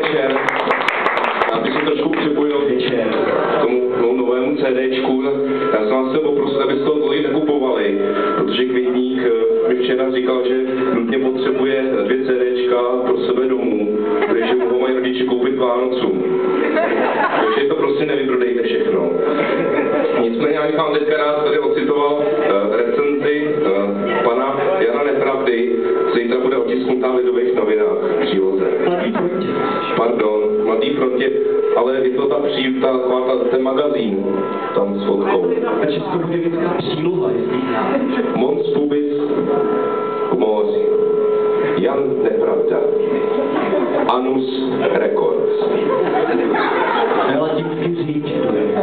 večer. Já bych se trošku připojil k tomu, novému CDčku. Já jsem vás chtěl poprosit, abyste to tolik nekupovali, protože Květník eh, mi včera říkal, že nutně potřebuje dvě CDčka pro sebe domů, takže mu ho mají rodiče koupit k Vánocům. Takže to prostě nevyprodejte všechno. Nicméně já bych vám teďka rád tady ocitoval uh, recenzi uh, pana Jana Nepravdy, zítra bude otisknutá v Lidových novinách Frontě, ale je to ta pří, ta, taková ta, ten magazín tam s fotkou. A Česko bude vědecká příloha, jestli. Mons Pubis Moři. Jan Nepravda. Anus Records. To je.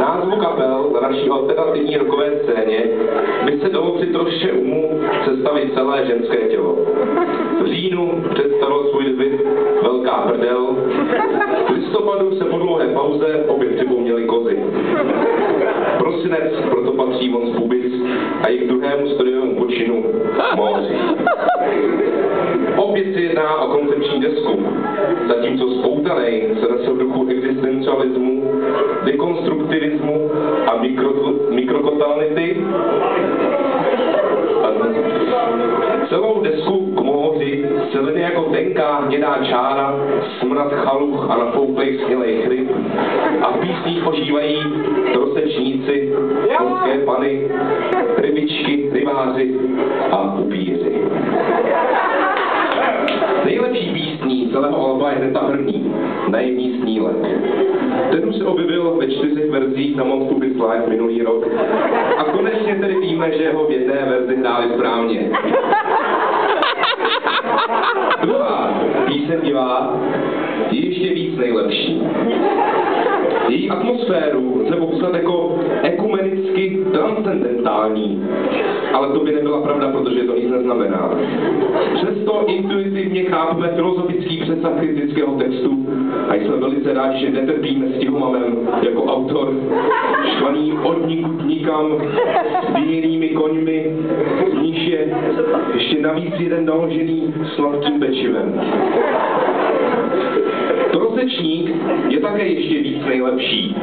Názvu kapel na naší alternativní rokové scéně by se dalo při troše umu představit celé ženské tělo. V říjnu jedná o koncepční desku, zatímco spoutanej se nese v duchu existencialismu, dekonstruktivismu a mikro, mikrokotality. Celou desku k moři se lidi jako tenká hnědá čára, smrad chaluch a nafouklých snělých ryb a v písních ožívají trosečníci, polské pany, rybičky, rybáři a upíři. Je hned ta první, Naivní snílek. Ten už se objevil ve čtyřech verzích na Monstu Beat Live minulý rok. A konečně tedy víme, že ho v jedné verzi hráli správně. Druhá píseň je ještě víc nejlepší. Její atmosféru lze popsat jako ekumenicky transcendentální, ale to by nebyla pravda, protože to nic neznamená. Přesto intuitivně chápeme filozofický přesah kritického textu a jsme velice rádi, že netrpíme s Tihomamem jako autor, štvaný od nikud nikam, s vyněnými koňmi, z níž je ještě navíc jeden naložený sladkým pečivem. Trosečník je také ještě víc nejlepší.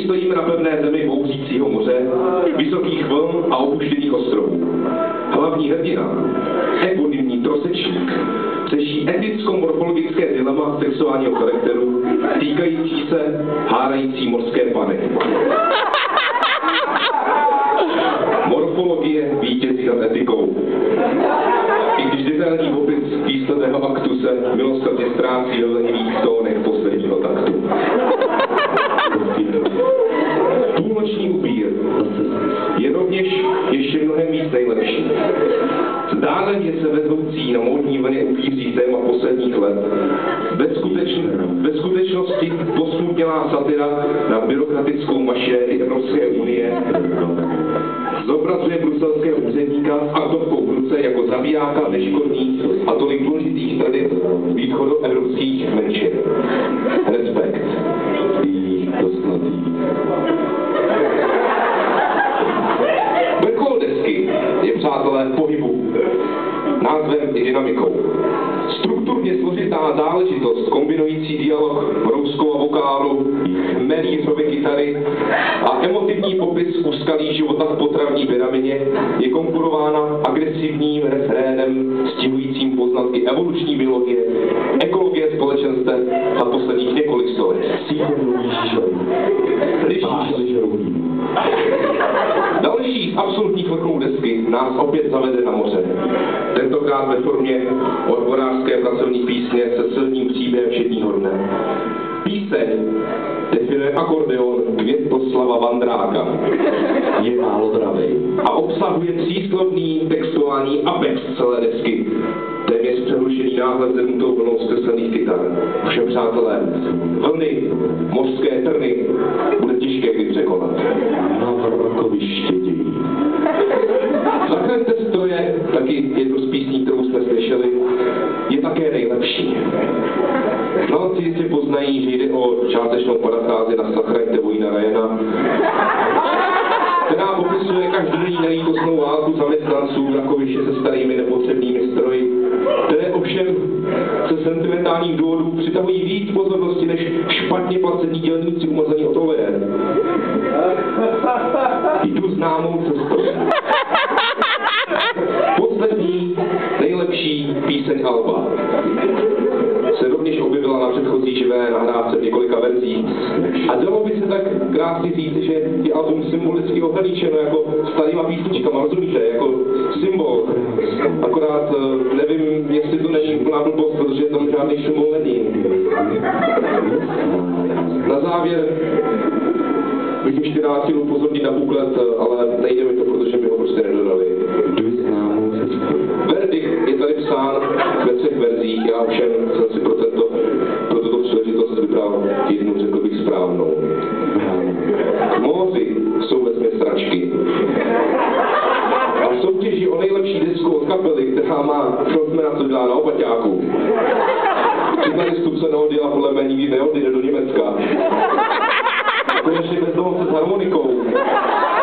Již stojíme na pevné zemi bouřícího moře, vysokých vln a opuštěných ostrovů. Hlavní hrdina, eponymní trosečník, řeší eticko-morfologické dilema sexuálního charakteru týkající se hárající morské pany. Morfologie vítězí nad etikou. I když detailní popis výsledného aktu se milostně ztrácí v lenivých tónech ještě mnohem víc nejlepší. Zdánlivě se vezoucí na módní vlně upíří téma posledních let. Ve, skutečn, ve skutečnosti posmutnělá satira na byrokratickou mašinérii Evropské unie zobrazuje bruselského úředníka s aktovkou v ruce jako zabijáka neškodných a tolik důležitých tradic východoevropských menšin. Přátelé, pohybu. Názvem i dynamikou. Strukturně složitá záležitost kombinující dialog brouskou a vokálu, melířovy kytary a emotivní popis úskalí života v potravní pyramině je konkurována agresivním refrénem stihujícím poznatky evoluční biologie, ekologie společenstve za posledních několik stolet. Další absolutních vrcholů desky nás opět zavede na moře. Tentokrát ve formě odborářské pracovní písně se silným příběhem všedního dne. Píseň definuje akordeon Květoslava Vandráka. Je málo dravej. A obsahuje příslovný textuální apex celé desky. Téměř přehlušený náhled zednutou vlnou zkreslených kytar. Všem přátelé, vlny, mořské trny bude těžké kdy překonat. Na dějí. Zachraňte stroje, taky jednu z písní, kterou jsme slyšeli, je také nejlepší. Znalci jistě poznají, že jde o částečnou parafrázi na Zachraňte vojna Ryana, která popisuje každodenní nelítostnou válku zaměstnanců v Rakoviště se starými nepotřebnými stroji, které ovšem se sentimentálních důvodů přitahují víc pozornosti než špatně placení dělníci umazaní od oleje. Jdu známou cestou. Poslední, nejlepší píseň Alba se rovněž objevila na předchozí živé nahrávce v několika verzích. A dalo by se tak krásně říct, že je album symbolicky ohraničeno jako starýma písničkama, rozumíte, jako symbol. Akorát eh, nevím, jestli to není úplná blbost, protože tam žádný symbol není. Na závěr bych ještě rád chtěl upozornit na buklet, eh, ale nejde mi to, protože mi ho prostě nedodali. Verdikt je tady psán ve třech verzích, já ovšem jsem si pro, tento, pro tuto příležitost vybral jednu, řekl bych, správnou. Moři jsou ve sračky. A v soutěži o nejlepší disku od kapely, která má frontmana, co dělá na opaťáku. Kytaristům se neodjela podle mě nikdy neodjede do Německa. Konečně s harmonikou. Ty se určitě